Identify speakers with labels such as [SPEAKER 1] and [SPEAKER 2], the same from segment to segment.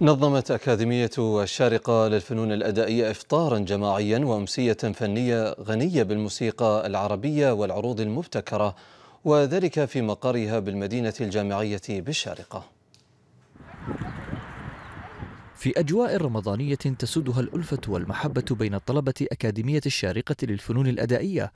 [SPEAKER 1] نظمت أكاديمية الشارقة للفنون الأدائية إفطارا جماعيا وأمسية فنية غنية بالموسيقى العربية والعروض المبتكرة وذلك في مقرها بالمدينة الجامعية بالشارقة.
[SPEAKER 2] في أجواء رمضانية تسودها الألفة والمحبة بين طلبة أكاديمية الشارقة للفنون الأدائية.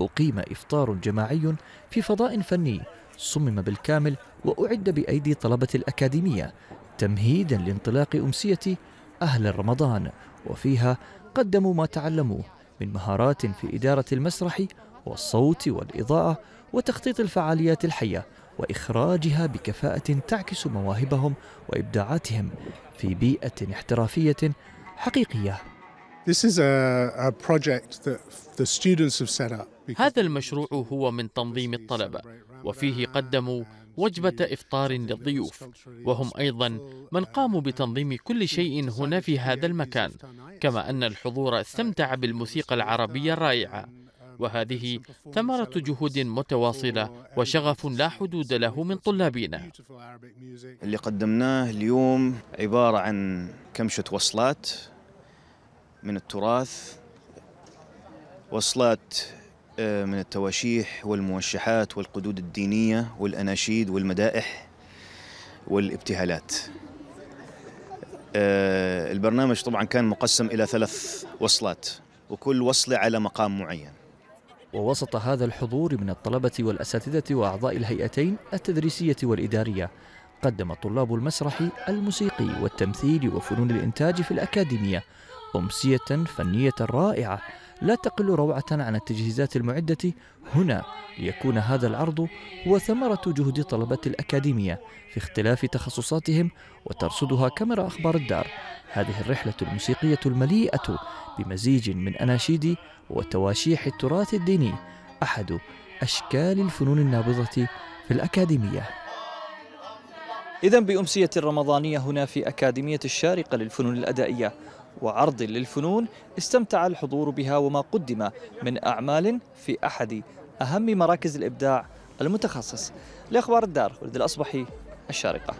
[SPEAKER 2] أقيم إفطار جماعي في فضاء فني صمم بالكامل وأعد بأيدي طلبة الأكاديمية تمهيدا لانطلاق أمسية أهل رمضان وفيها قدموا ما تعلموه من مهارات في إدارة المسرح والصوت والإضاءة وتخطيط الفعاليات الحية وإخراجها بكفاءة تعكس مواهبهم وإبداعاتهم في بيئة احترافية حقيقية.
[SPEAKER 3] هذا المشروع هو من تنظيم الطلبة وفيه قدموا وجبة إفطار للضيوف وهم أيضا من قاموا بتنظيم كل شيء هنا في هذا المكان كما أن الحضور استمتع بالموسيقى العربية الرائعة وهذه ثمرة جهود متواصلة وشغف لا حدود له من طلابنا
[SPEAKER 4] اللي قدمناه اليوم عبارة عن كمشة وصلات من التراث وصلات من التواشيح والموشحات والقدود الدينية والأناشيد والمدائح والابتهالات. البرنامج طبعا كان مقسم إلى ثلاث وصلات وكل وصلة على مقام معين.
[SPEAKER 2] ووسط هذا الحضور من الطلبة والأساتذة وأعضاء الهيئتين التدريسية والإدارية قدم طلاب المسرح الموسيقي والتمثيل وفنون الإنتاج في الأكاديمية أمسية فنية رائعة لا تقل روعة عن التجهيزات المعدة هنا ليكون هذا العرض هو ثمرة جهد طلبة الأكاديمية في اختلاف تخصصاتهم وترصدها كاميرا أخبار الدار. هذه الرحلة الموسيقية المليئة بمزيج من أناشيد وتواشيح التراث الديني أحد أشكال الفنون النابضة في الأكاديمية. إذا بأمسية رمضانية هنا في أكاديمية الشارقة للفنون الأدائية. وعرض للفنون استمتع الحضور بها وما قدم من أعمال في أحد أهم مراكز الإبداع المتخصص. لأخبار الدار ولد الأصبحي الشارقة.